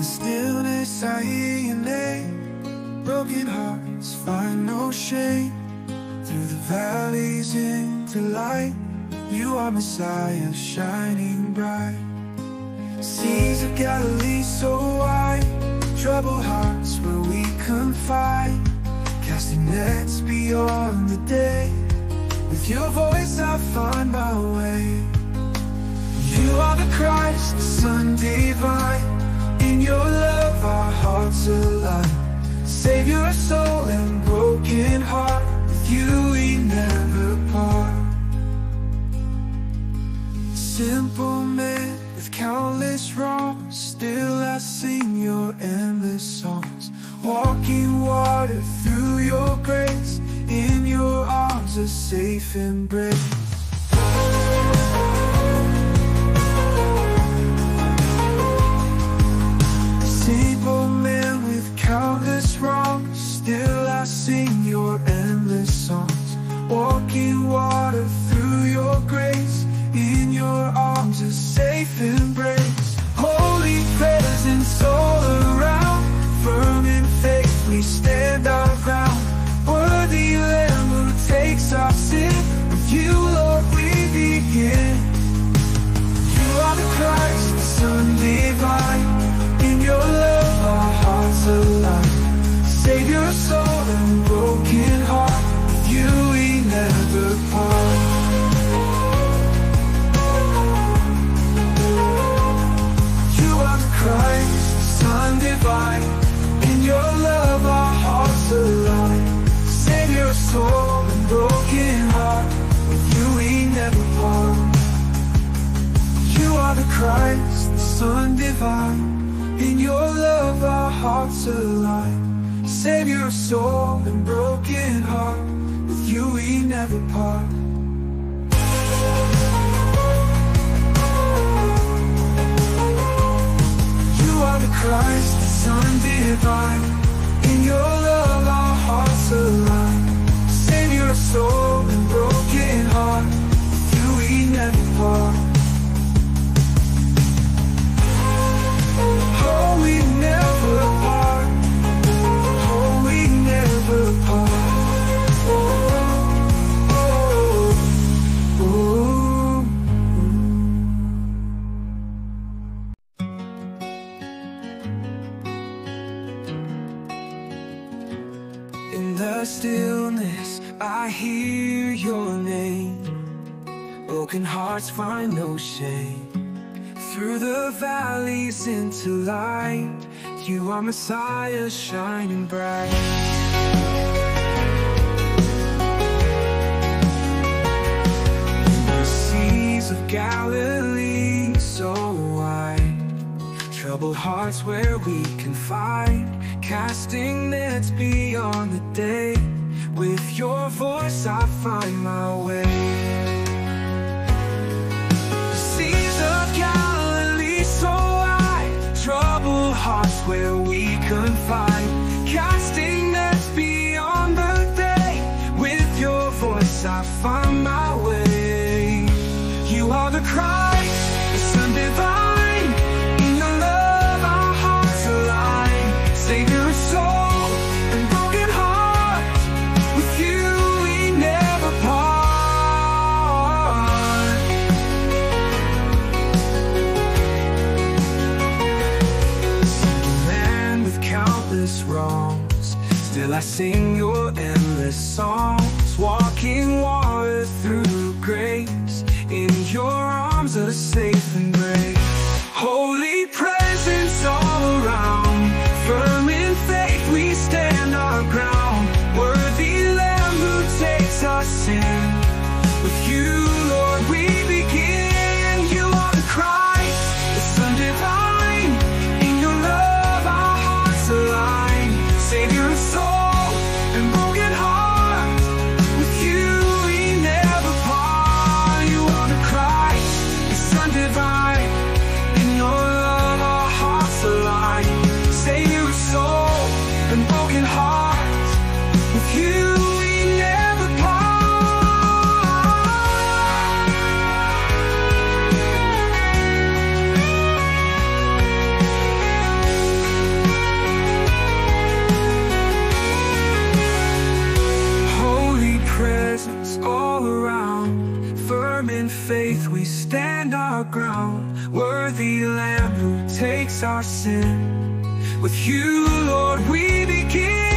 the stillness I hear your name. Broken hearts find no shame. Through the valleys into light You are Messiah shining bright. Seas of Galilee so wide Troubled hearts where we confide. Casting nets beyond the day With your voice I find my way. You are the Christ, Simple man with countless wrongs. Still I sing your endless songs. Walking water through your grace. In your arms a safe embrace divine. In your love, our hearts align. Savior of soul and broken heart. With you, we never part. You are the Christ, the Son divine. The stillness, I hear your name. Broken hearts find no shame. Through the valleys into light, you are Messiah shining bright. Casting nets beyond the day. With your voice, I find my way. Seas of Galilee, so wide, troubled hearts where countless wrongs. Still, I sing your endless songs. Walking water through grace. In your arms, a safe embrace. Holy faith we stand our ground. Worthy Lamb who takes our sin. With you, Lord, we begin